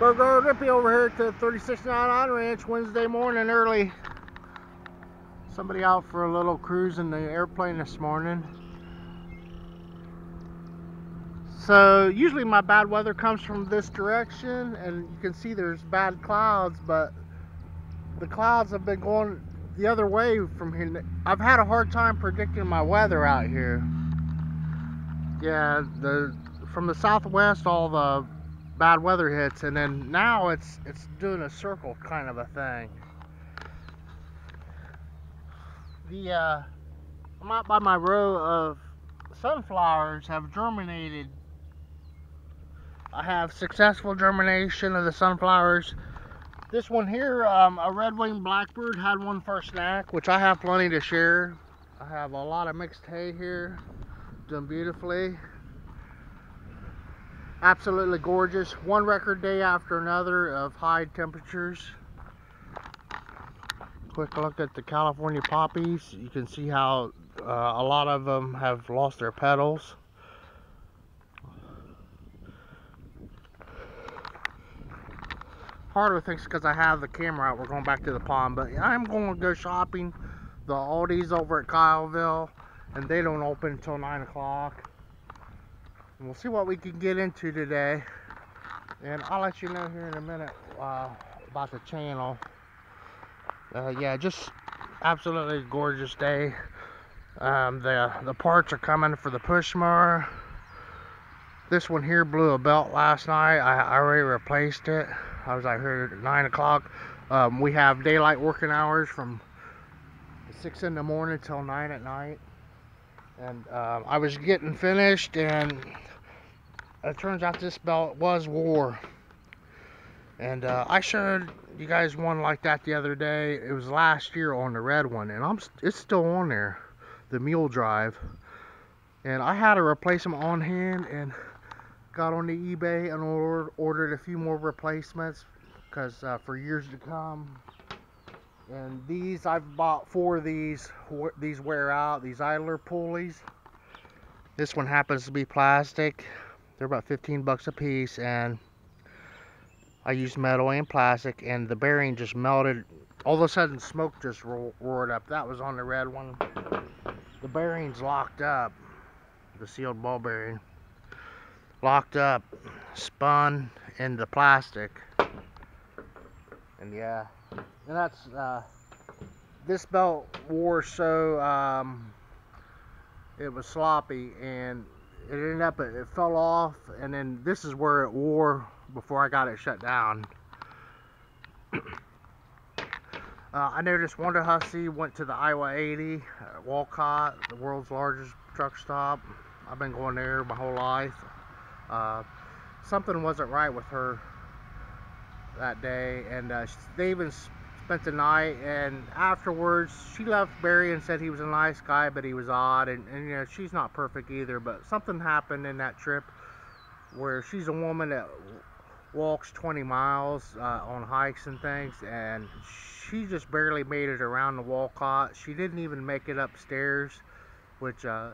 Burgo Rippy over here at the 3699 Ranch Wednesday morning early. Somebody out for a little cruise in the airplane this morning. So usually my bad weather comes from this direction and you can see there's bad clouds but the clouds have been going the other way from here. I've had a hard time predicting my weather out here. Yeah, the from the southwest all the bad weather hits and then now it's it's doing a circle kind of a thing. The uh, I'm out by my row of sunflowers have germinated. I have successful germination of the sunflowers. This one here, um, a red-winged blackbird had one for a snack, which I have plenty to share. I have a lot of mixed hay here, done beautifully absolutely gorgeous. One record day after another of high temperatures. Quick look at the California poppies. You can see how uh, a lot of them have lost their petals. It thinks because I have the camera out. We're going back to the pond but I'm going to go shopping the Aldi's over at Kyleville and they don't open until 9 o'clock and we'll see what we can get into today. And I'll let you know here in a minute uh, about the channel. Uh, yeah, just absolutely gorgeous day. Um, the, the parts are coming for the push mower. This one here blew a belt last night. I, I already replaced it. I was out here at 9 o'clock. Um, we have daylight working hours from 6 in the morning till 9 at night. And uh, I was getting finished and it turns out this belt was war. And uh, I showed you guys one like that the other day. It was last year on the red one, and I'm it's still on there, the mule drive. And I had to replace them on hand, and got on the eBay and ordered, ordered a few more replacements because uh, for years to come. And these I've bought four of these. These wear out. These idler pulleys. This one happens to be plastic. They're about 15 bucks a piece and I used metal and plastic and the bearing just melted. All of a sudden smoke just ro roared up. That was on the red one. The bearing's locked up. The sealed ball bearing. Locked up. Spun in the plastic. And yeah. And that's uh, this belt wore so um, it was sloppy and it ended up it fell off and then this is where it wore before I got it shut down. Uh, I noticed Wonder Hussey went to the Iowa 80 at Walcott the world's largest truck stop. I've been going there my whole life. Uh, something wasn't right with her that day and uh, they even spent the night and afterwards she left Barry and said he was a nice guy but he was odd and, and you know she's not perfect either but something happened in that trip where she's a woman that walks 20 miles uh, on hikes and things and she just barely made it around the Walcott she didn't even make it upstairs which uh,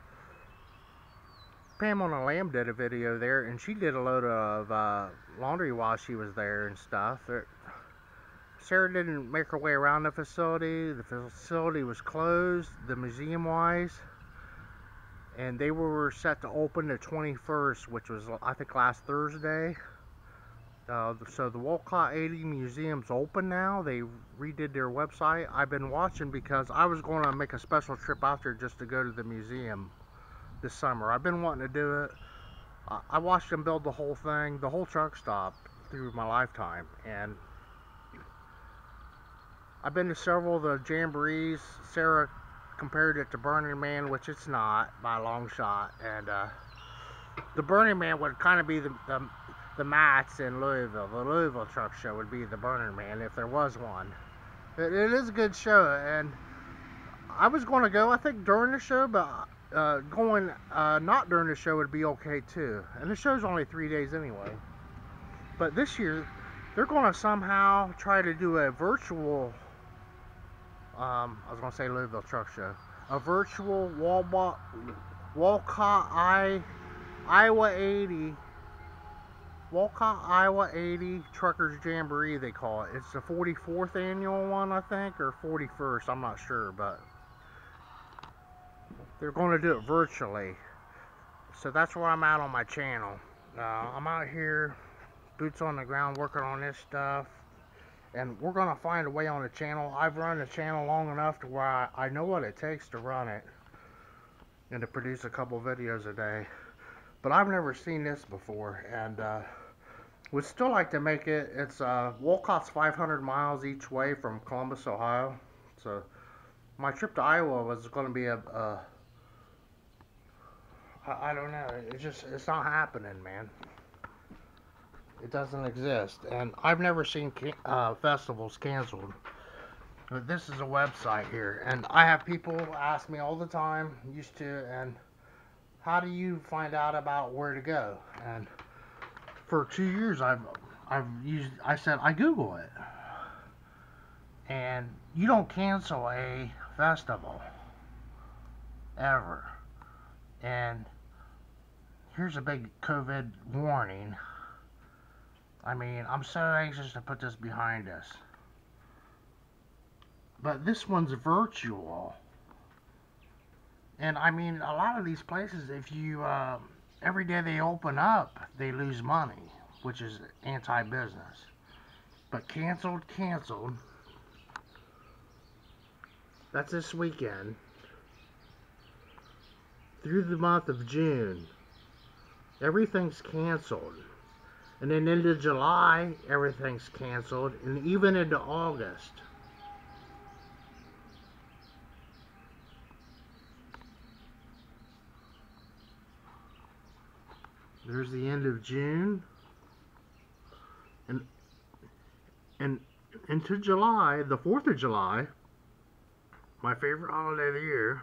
Pamela Lamb did a video there and she did a load of uh, laundry while she was there and stuff Sarah didn't make her way around the facility. The facility was closed, the museum wise, and they were set to open the 21st, which was I think last Thursday. Uh, so the Walcott 80 Museum's open now. They redid their website. I've been watching because I was going to make a special trip out there just to go to the museum this summer. I've been wanting to do it. I watched them build the whole thing, the whole truck stop through my lifetime, and I've been to several of the jamborees. Sarah compared it to Burning Man, which it's not by a long shot. And uh, the Burning Man would kind of be the, the, the MATS in Louisville. The Louisville Truck Show would be the Burning Man if there was one. it, it is a good show, and I was going to go, I think, during the show, but uh, going uh, not during the show would be okay too. And the show's only three days anyway. But this year, they're going to somehow try to do a virtual um, I was going to say Louisville Truck Show, a virtual Walcott I, Iowa 80 Walcott, Iowa 80 Truckers Jamboree, they call it. It's the 44th annual one, I think, or 41st, I'm not sure, but they're going to do it virtually. So that's where I'm at on my channel. Uh, I'm out here, boots on the ground, working on this stuff. And we're going to find a way on the channel. I've run the channel long enough to where I, I know what it takes to run it. And to produce a couple videos a day. But I've never seen this before. And uh, would still like to make it. It's uh, Walcott's 500 miles each way from Columbus, Ohio. So my trip to Iowa was going to be a, a I, I don't know. It's just it's not happening, man. It doesn't exist, and I've never seen uh, festivals canceled. But this is a website here, and I have people ask me all the time, used to, and how do you find out about where to go? And for two years, I've I've used. I said I Google it, and you don't cancel a festival ever, and here's a big COVID warning. I mean, I'm so anxious to put this behind us. But this one's virtual. And I mean, a lot of these places, if you, uh, every day they open up, they lose money, which is anti-business. But canceled, canceled. That's this weekend. Through the month of June everything's canceled. And then into July, everything's canceled, and even into August. There's the end of June. And and into July, the 4th of July, my favorite holiday of the year,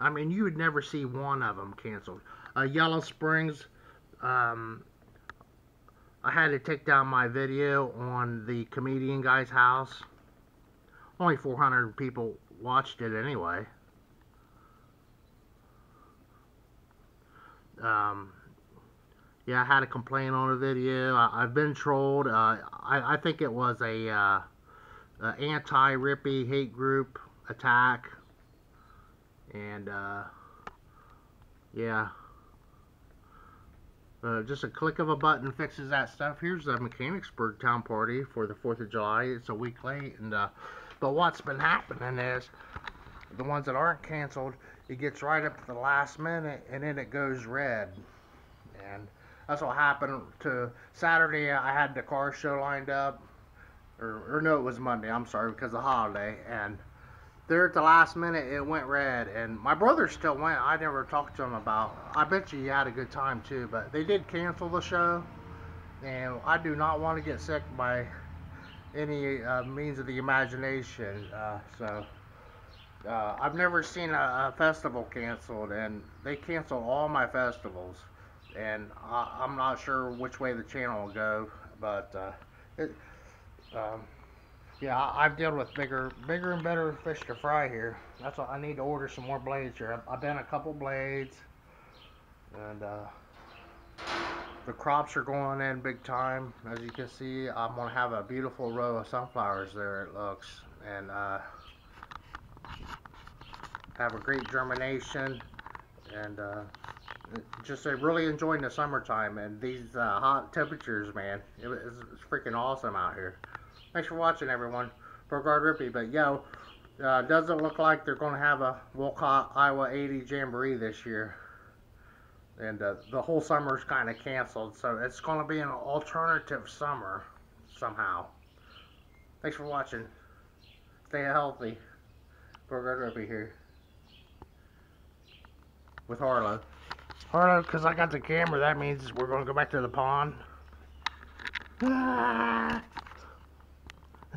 I mean, you would never see one of them canceled. Uh, Yellow Springs, um, I had to take down my video on the comedian guy's house. Only 400 people watched it anyway. Um, yeah, I had a complaint on a video. I, have been trolled. Uh, I, I, think it was a, uh, anti-Rippy hate group attack and uh, yeah. Uh, just a click of a button fixes that stuff. Here's the Mechanicsburg town party for the 4th of July. It's a week late and uh, but what's been happening is the ones that aren't canceled it gets right up to the last minute and then it goes red. And that's what happened to Saturday. I had the car show lined up or, or no it was Monday. I'm sorry because of the holiday. And there at the last minute it went red. And my brother still went. I never talked to him about. I bet you he had a good time too. But they did cancel the show. And i do not want to get sick by any uh, means of the imagination. Uh, so uh, i've never seen a, a, festival canceled. And they canceled all my festivals. And I, am not sure which way the channel will go. But uh, it, um, yeah, I've dealt with bigger, bigger and better fish to fry here. That's why I need to order some more blades here. I've done a couple blades, and uh, the crops are going in big time. As you can see, I'm gonna have a beautiful row of sunflowers there. It looks, and uh, have a great germination, and uh, just uh, really enjoying the summertime and these uh, hot temperatures, man. It, it's, it's freaking awesome out here. Thanks for watching, everyone. Boregard Rippy, but yo, uh, doesn't look like they're going to have a Walcott Iowa 80 Jamboree this year. And uh, the whole summer's kind of canceled, so it's going to be an alternative summer somehow. Thanks for watching. Stay healthy. Boregard Rippy here. With Harlow. Harlow, because I got the camera, that means we're going to go back to the pond. Ah!